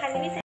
喊你没